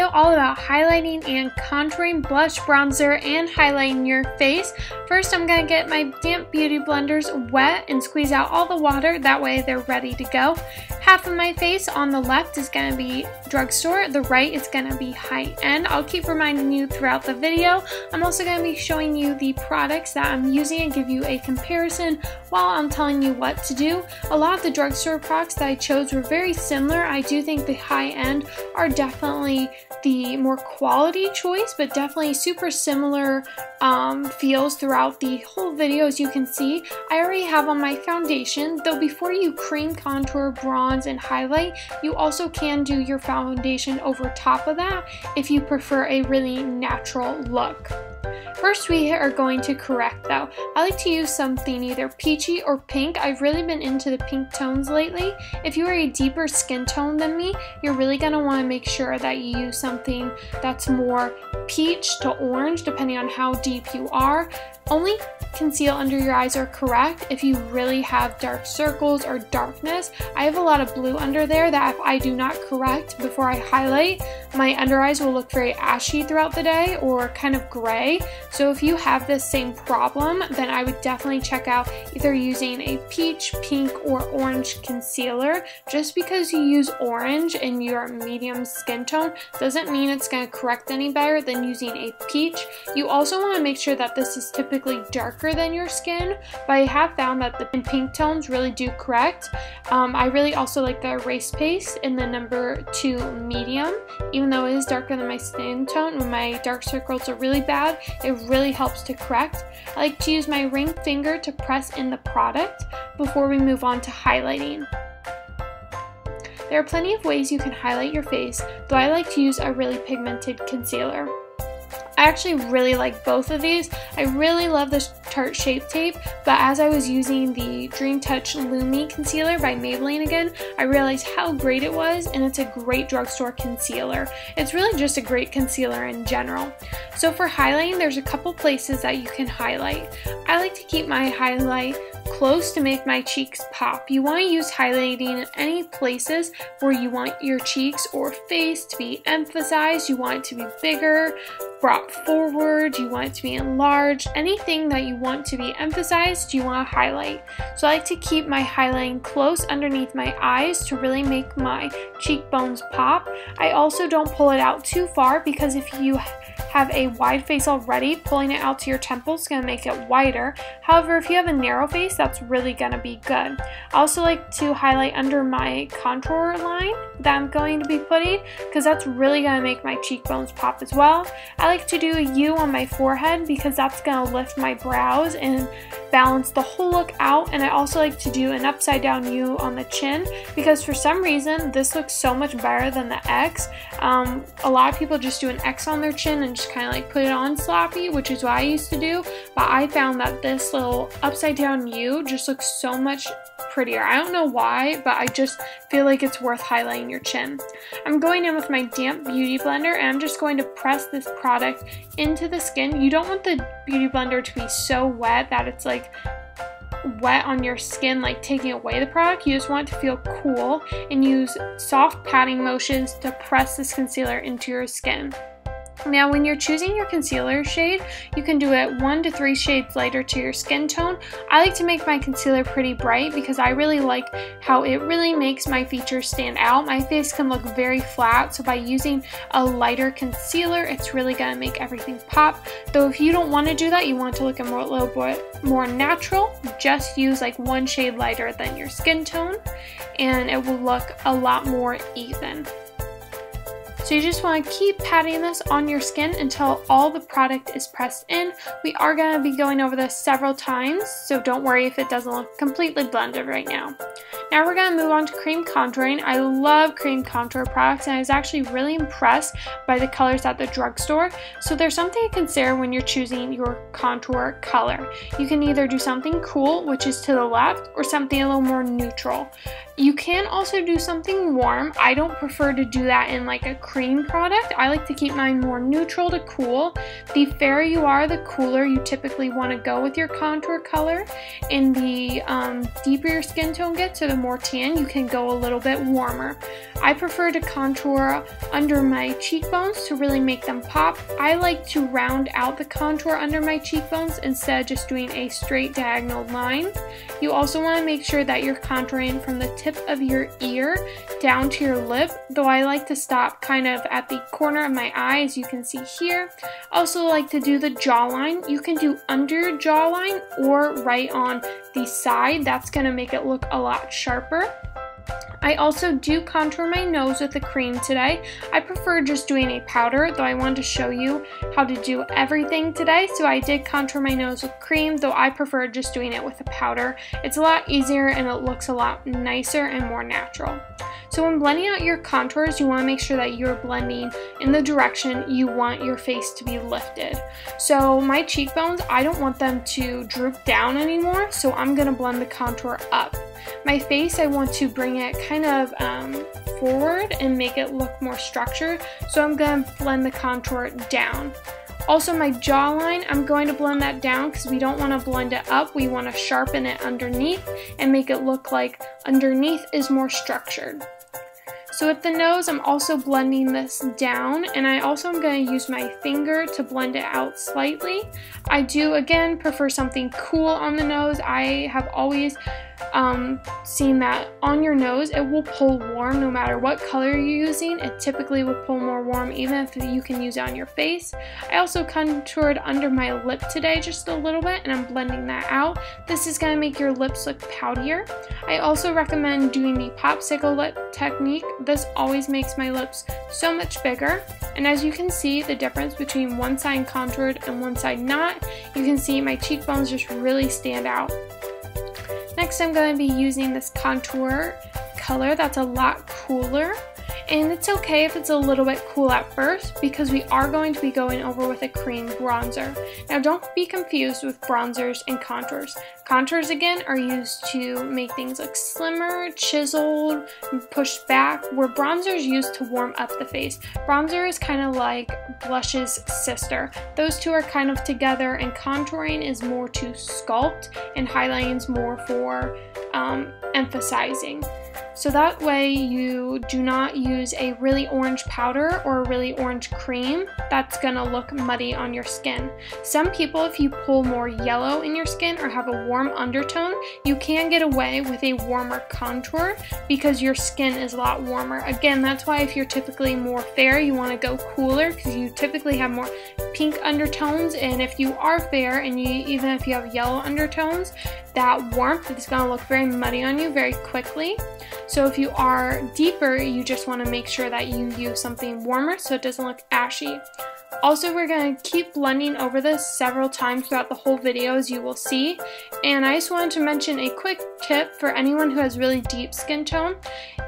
video all about highlighting and contouring blush, bronzer, and highlighting your face. First I'm going to get my damp beauty blenders wet and squeeze out all the water, that way they're ready to go. Half of my face on the left is going to be drugstore, the right is going to be high-end. I'll keep reminding you throughout the video. I'm also going to be showing you the products that I'm using and give you a comparison while I'm telling you what to do. A lot of the drugstore products that I chose were very similar. I do think the high-end are definitely the more quality choice, but definitely super similar um, feels throughout the whole video as you can see. I already have on my foundation, though before you cream, contour, bronze, and highlight, you also can do your foundation over top of that if you prefer a really natural look. First we are going to correct though. I like to use something either peachy or pink. I've really been into the pink tones lately. If you are a deeper skin tone than me, you're really going to want to make sure that you use something that's more peach to orange depending on how deep you are. Only conceal under your eyes are correct if you really have dark circles or darkness. I have a lot of blue under there that if I do not correct before I highlight, my under eyes will look very ashy throughout the day or kind of gray. So if you have this same problem, then I would definitely check out either using a peach, pink, or orange concealer. Just because you use orange in your medium skin tone doesn't mean it's going to correct any better than using a peach. You also want to make sure that this is typically darker than your skin, but I have found that the pink tones really do correct. Um, I really also like the Erase Paste in the number 2 medium, even though it is darker than my skin tone, when my dark circles are really bad, it really helps to correct. I like to use my ring finger to press in the product before we move on to highlighting. There are plenty of ways you can highlight your face, though I like to use a really pigmented concealer. I actually really like both of these. I really love this Tarte Shape Tape, but as I was using the Dream Touch Lumi Concealer by Maybelline again, I realized how great it was, and it's a great drugstore concealer. It's really just a great concealer in general. So for highlighting, there's a couple places that you can highlight. I like to keep my highlight close to make my cheeks pop. You want to use highlighting in any places where you want your cheeks or face to be emphasized. You want it to be bigger, brought forward, you want it to be enlarged. Anything that you want to be emphasized, you want to highlight. So I like to keep my highlighting close underneath my eyes to really make my cheekbones pop. I also don't pull it out too far because if you have a wide face already, pulling it out to your temples is going to make it wider. However, if you have a narrow face, that's really going to be good. I also like to highlight under my contour line that I'm going to be putting because that's really going to make my cheekbones pop as well. I like to do a U on my forehead because that's going to lift my brows and balance the whole look out and I also like to do an upside down U on the chin because for some reason this looks so much better than the X. Um, a lot of people just do an X on their chin and just kind of like put it on sloppy which is what I used to do but I found that this little upside down U just looks so much prettier. I don't know why, but I just feel like it's worth highlighting your chin. I'm going in with my damp beauty blender and I'm just going to press this product into the skin. You don't want the beauty blender to be so wet that it's like wet on your skin like taking away the product you just want it to feel cool and use soft patting motions to press this concealer into your skin now when you're choosing your concealer shade, you can do it one to three shades lighter to your skin tone. I like to make my concealer pretty bright because I really like how it really makes my features stand out. My face can look very flat, so by using a lighter concealer, it's really going to make everything pop. Though if you don't want to do that, you want to look a, more, little bit more natural, just use like one shade lighter than your skin tone and it will look a lot more even. So you just want to keep patting this on your skin until all the product is pressed in. We are going to be going over this several times, so don't worry if it doesn't look completely blended right now. Now we're going to move on to cream contouring. I love cream contour products and I was actually really impressed by the colors at the drugstore. So there's something to consider when you're choosing your contour color. You can either do something cool, which is to the left, or something a little more neutral. You can also do something warm. I don't prefer to do that in like a cream product. I like to keep mine more neutral to cool. The fairer you are, the cooler you typically want to go with your contour color. And the um, deeper your skin tone gets or the more tan, you can go a little bit warmer. I prefer to contour under my cheekbones to really make them pop. I like to round out the contour under my cheekbones instead of just doing a straight diagonal line. You also want to make sure that you're contouring from the tip of your ear down to your lip, though I like to stop kind of at the corner of my eye as you can see here. Also like to do the jawline. You can do under jawline or right on the side. That's going to make it look a lot sharper. I also do contour my nose with a cream today. I prefer just doing a powder, though I wanted to show you how to do everything today. So I did contour my nose with cream, though I prefer just doing it with a powder. It's a lot easier and it looks a lot nicer and more natural. So when blending out your contours, you want to make sure that you're blending in the direction you want your face to be lifted. So my cheekbones, I don't want them to droop down anymore, so I'm going to blend the contour up. My face, I want to bring it kind of um, forward and make it look more structured, so I'm going to blend the contour down. Also my jawline, I'm going to blend that down because we don't want to blend it up. We want to sharpen it underneath and make it look like underneath is more structured. So with the nose, I'm also blending this down and I also am going to use my finger to blend it out slightly. I do, again, prefer something cool on the nose. I have always um, seen that on your nose it will pull warm no matter what color you're using. It typically will pull more warm even if you can use it on your face. I also contoured under my lip today just a little bit and I'm blending that out. This is going to make your lips look poutier. I also recommend doing the popsicle lip technique. This always makes my lips so much bigger. And as you can see the difference between one side contoured and one side not, you can see my cheekbones just really stand out. Next I'm going to be using this contour color that's a lot cooler and it's okay if it's a little bit cool at first because we are going to be going over with a cream bronzer. Now don't be confused with bronzers and contours. Contours again are used to make things look slimmer, chiseled, pushed back, where bronzers used to warm up the face. Bronzer is kind of like blush's sister. Those two are kind of together and contouring is more to sculpt and highlighting is more for um, emphasizing. So that way you do not use a really orange powder or a really orange cream that's gonna look muddy on your skin. Some people, if you pull more yellow in your skin or have a warm undertone, you can get away with a warmer contour because your skin is a lot warmer. Again, that's why if you're typically more fair, you wanna go cooler because you typically have more pink undertones and if you are fair and you even if you have yellow undertones, that warmth is gonna look very muddy on you very quickly. So if you are deeper, you just want to make sure that you use something warmer so it doesn't look ashy. Also, we're going to keep blending over this several times throughout the whole video as you will see. And I just wanted to mention a quick tip for anyone who has really deep skin tone.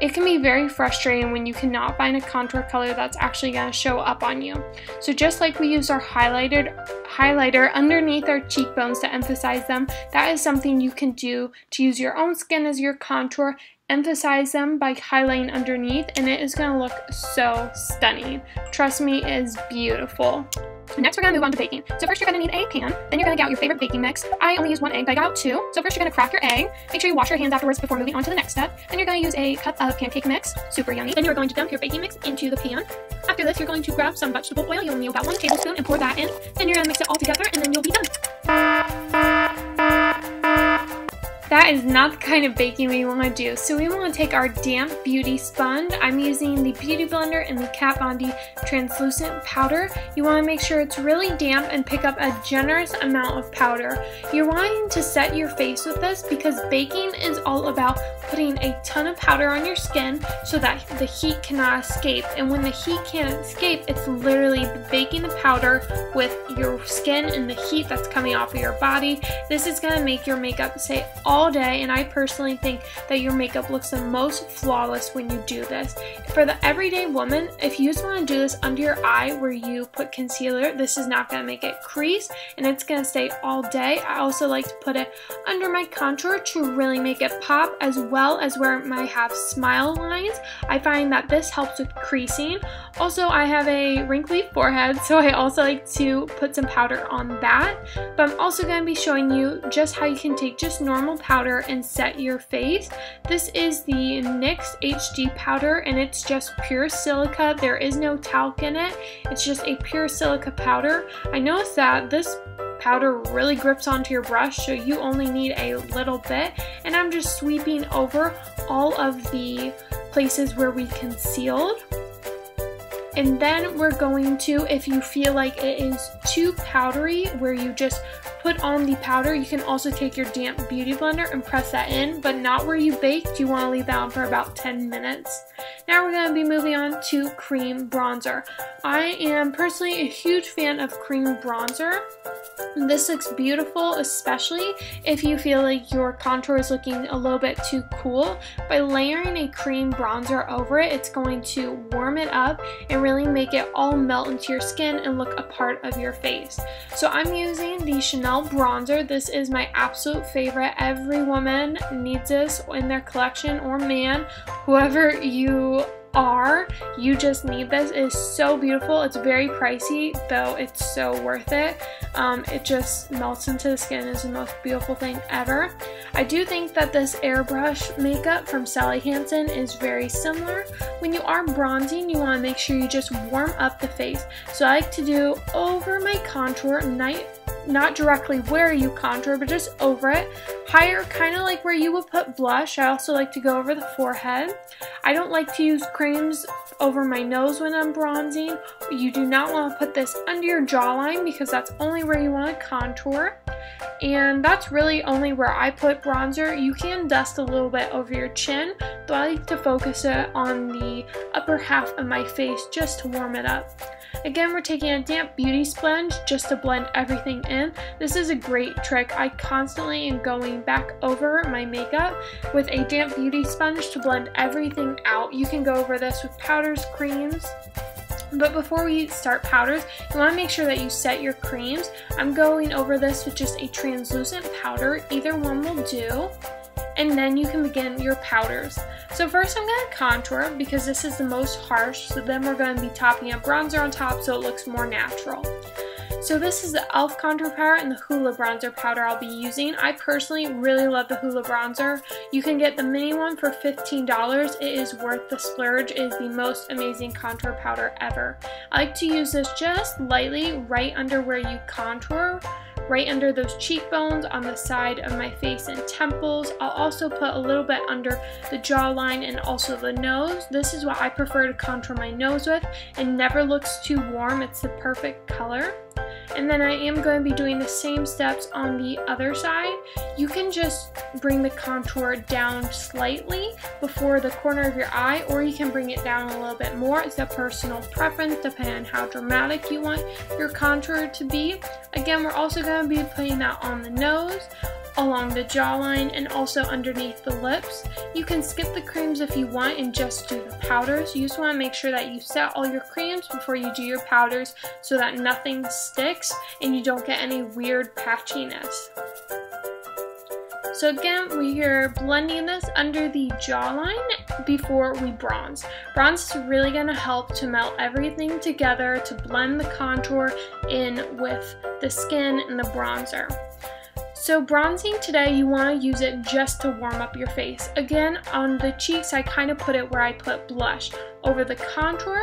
It can be very frustrating when you cannot find a contour color that's actually going to show up on you. So just like we use our highlighted highlighter underneath our cheekbones to emphasize them, that is something you can do to use your own skin as your contour emphasize them by highlighting underneath and it is going to look so stunning. Trust me, it is beautiful. Next, we're going to move on to baking. So first, you're going to need a pan. Then you're going to get out your favorite baking mix. I only use one egg, but I got out two. So first, you're going to crack your egg. Make sure you wash your hands afterwards before moving on to the next step. Then you're going to use a cup of pancake mix. Super yummy. Then you're going to dump your baking mix into the pan. After this, you're going to grab some vegetable oil. You'll need about one tablespoon and pour that in. Then you're going to mix it all together and then you'll be done. That is not the kind of baking we want to do. So we want to take our damp beauty sponge. I'm using the Beauty Blender and the Kat Von D translucent powder. You want to make sure it's really damp and pick up a generous amount of powder. You're wanting to set your face with this because baking is all about putting a ton of powder on your skin so that the heat cannot escape. And when the heat can't escape, it's literally baking the powder with your skin and the heat that's coming off of your body. This is going to make your makeup stay all all day and I personally think that your makeup looks the most flawless when you do this. For the everyday woman, if you just want to do this under your eye where you put concealer, this is not going to make it crease and it's going to stay all day. I also like to put it under my contour to really make it pop as well as where I have smile lines. I find that this helps with creasing. Also, I have a wrinkly forehead, so I also like to put some powder on that. But I'm also going to be showing you just how you can take just normal powder and set your face. This is the NYX HD powder and it's just pure silica. There is no talc in it. It's just a pure silica powder. I noticed that this powder really grips onto your brush so you only need a little bit and I'm just sweeping over all of the places where we concealed and then we're going to, if you feel like it is too powdery, where you just put on the powder, you can also take your damp beauty blender and press that in, but not where you baked. You want to leave that on for about 10 minutes. Now we're going to be moving on to cream bronzer. I am personally a huge fan of cream bronzer. This looks beautiful, especially if you feel like your contour is looking a little bit too cool. By layering a cream bronzer over it, it's going to warm it up and really make it all melt into your skin and look a part of your face. So I'm using the Chanel bronzer. This is my absolute favorite. Every woman needs this in their collection or man, whoever you are. You just need this. It is so beautiful. It's very pricey, though it's so worth it. Um, it just melts into the skin. It's the most beautiful thing ever. I do think that this airbrush makeup from Sally Hansen is very similar. When you are bronzing, you want to make sure you just warm up the face. So I like to do over my contour, night not directly where you contour, but just over it. Higher, kind of like where you would put blush. I also like to go over the forehead. I don't like to use creams over my nose when I'm bronzing. You do not want to put this under your jawline because that's only where you want to contour. And that's really only where I put bronzer. You can dust a little bit over your chin, though I like to focus it on the upper half of my face just to warm it up. Again, we're taking a damp beauty sponge just to blend everything in. This is a great trick. I constantly am going back over my makeup with a damp beauty sponge to blend everything out. You can go over this with powders, creams, but before we start powders, you want to make sure that you set your creams. I'm going over this with just a translucent powder. Either one will do and then you can begin your powders. So first I'm going to contour because this is the most harsh, so then we're going to be topping up bronzer on top so it looks more natural. So this is the e.l.f. contour powder and the Hoola bronzer powder I'll be using. I personally really love the Hoola bronzer. You can get the mini one for $15. It is worth the splurge. It is the most amazing contour powder ever. I like to use this just lightly right under where you contour right under those cheekbones on the side of my face and temples. I'll also put a little bit under the jawline and also the nose. This is what I prefer to contour my nose with. It never looks too warm. It's the perfect color. And then I am going to be doing the same steps on the other side. You can just bring the contour down slightly before the corner of your eye or you can bring it down a little bit more. It's a personal preference depending on how dramatic you want your contour to be. Again, we're also going to be putting that on the nose along the jawline and also underneath the lips. You can skip the creams if you want and just do the powders. You just want to make sure that you set all your creams before you do your powders so that nothing sticks and you don't get any weird patchiness. So again, we are blending this under the jawline before we bronze. Bronze is really going to help to melt everything together to blend the contour in with the skin and the bronzer. So bronzing today, you want to use it just to warm up your face. Again, on the cheeks, I kind of put it where I put blush, over the contour,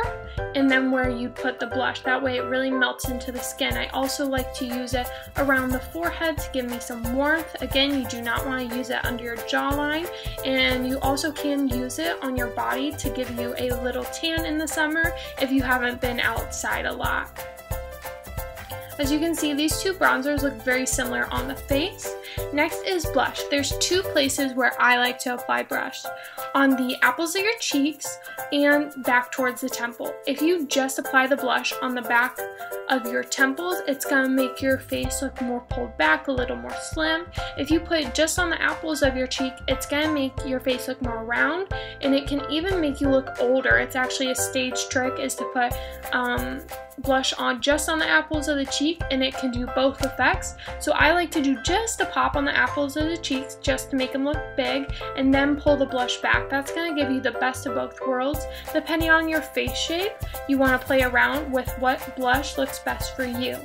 and then where you put the blush. That way it really melts into the skin. I also like to use it around the forehead to give me some warmth. Again, you do not want to use it under your jawline, and you also can use it on your body to give you a little tan in the summer if you haven't been outside a lot. As you can see, these two bronzers look very similar on the face. Next is blush. There's two places where I like to apply brush. On the apples of your cheeks and back towards the temple. If you just apply the blush on the back of your temples, it's going to make your face look more pulled back, a little more slim. If you put it just on the apples of your cheek, it's going to make your face look more round and it can even make you look older. It's actually a stage trick is to put um, blush on just on the apples of the cheek and it can do both effects. So I like to do just a pop on the apples of the cheeks just to make them look big and then pull the blush back. That's going to give you the best of both worlds. Depending on your face shape, you want to play around with what blush looks best for you.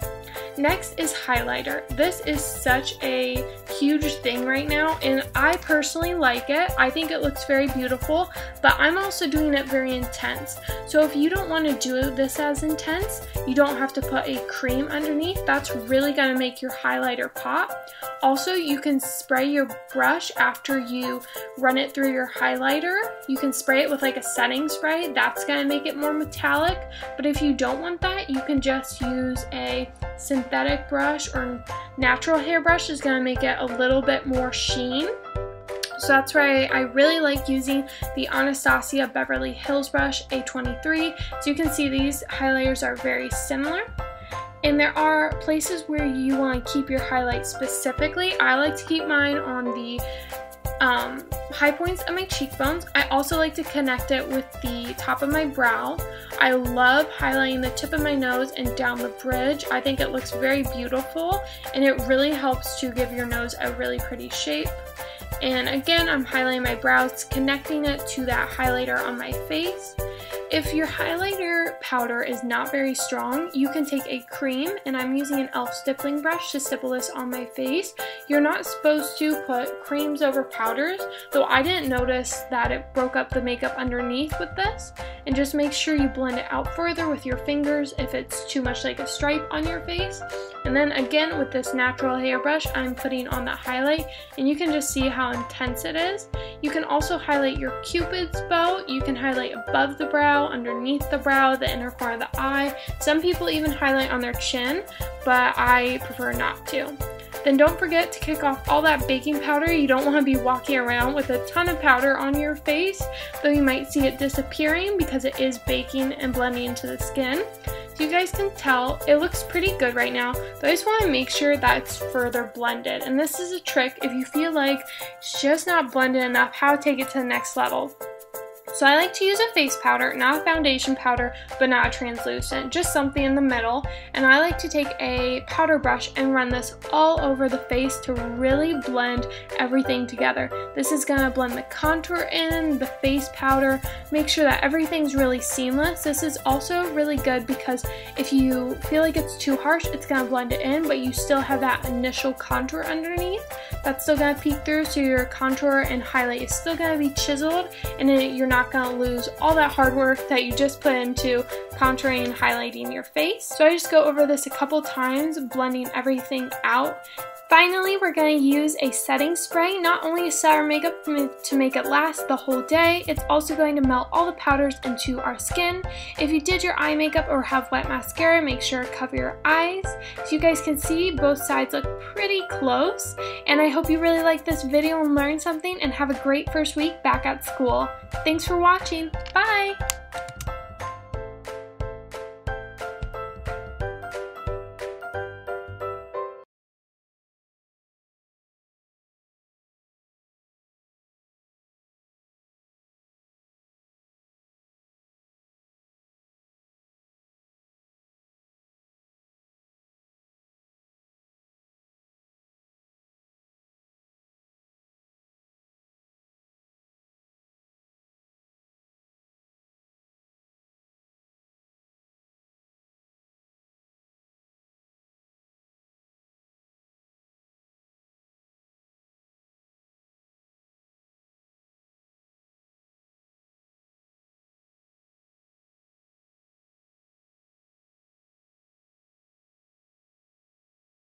Next is highlighter. This is such a huge thing right now and I personally like it. I think it looks very beautiful, but I'm also doing it very intense. So if you don't want to do this as intense, you don't have to put a cream underneath. That's really going to make your highlighter pop. Also, you can spray your brush after you run it through your highlighter. You can spray it with like a setting spray. That's going to make it more metallic. But if you don't want that, you can just use a synthetic brush or natural hairbrush is going to make it a little bit more sheen. So that's why I really like using the Anastasia Beverly Hills brush A23. So you can see these highlighters are very similar. And there are places where you want to keep your highlight specifically. I like to keep mine on the um, high points of my cheekbones. I also like to connect it with the top of my brow. I love highlighting the tip of my nose and down the bridge. I think it looks very beautiful and it really helps to give your nose a really pretty shape. And again, I'm highlighting my brows, connecting it to that highlighter on my face. If your highlighter powder is not very strong, you can take a cream, and I'm using an e.l.f. stippling brush to stipple this on my face. You're not supposed to put creams over powders, though I didn't notice that it broke up the makeup underneath with this. And just make sure you blend it out further with your fingers if it's too much like a stripe on your face. And then again with this natural hair brush, I'm putting on the highlight, and you can just see how intense it is. You can also highlight your cupid's bow. You can highlight above the brow, underneath the brow, the inner corner of the eye. Some people even highlight on their chin, but I prefer not to. Then don't forget to kick off all that baking powder. You don't want to be walking around with a ton of powder on your face, though you might see it disappearing because it is baking and blending into the skin. So you guys can tell, it looks pretty good right now, but I just want to make sure that it's further blended. And this is a trick if you feel like it's just not blended enough, how to take it to the next level. So I like to use a face powder, not a foundation powder, but not a translucent, just something in the middle. And I like to take a powder brush and run this all over the face to really blend everything together. This is gonna blend the contour in, the face powder, make sure that everything's really seamless. This is also really good because if you feel like it's too harsh, it's gonna blend it in, but you still have that initial contour underneath. That's still gonna peek through, so your contour and highlight is still gonna be chiseled, and you're not not going to lose all that hard work that you just put into contouring and highlighting your face. So I just go over this a couple times, blending everything out Finally, we're going to use a setting spray, not only to set our makeup to make it last the whole day, it's also going to melt all the powders into our skin. If you did your eye makeup or have wet mascara, make sure to cover your eyes. So you guys can see both sides look pretty close, and I hope you really like this video and learned something, and have a great first week back at school. Thanks for watching. Bye!